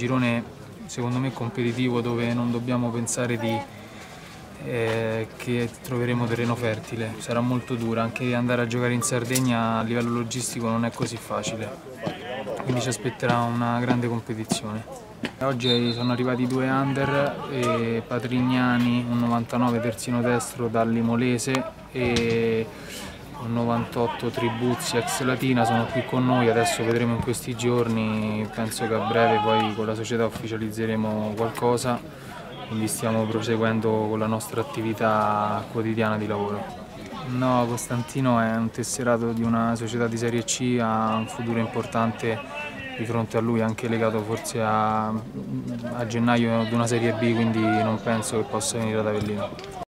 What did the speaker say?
girone secondo me competitivo dove non dobbiamo pensare di, eh, che troveremo terreno fertile. Sarà molto dura, anche andare a giocare in Sardegna a livello logistico non è così facile, quindi ci aspetterà una grande competizione. Oggi sono arrivati due under, Patrignani, un 99 terzino destro dal Limolese e 98 Tribuzzi ex Latina sono qui con noi, adesso vedremo in questi giorni, penso che a breve poi con la società ufficializzeremo qualcosa, quindi stiamo proseguendo con la nostra attività quotidiana di lavoro. No, Costantino è un tesserato di una società di Serie C, ha un futuro importante di fronte a lui, anche legato forse a, a gennaio di una Serie B, quindi non penso che possa venire ad Avellino.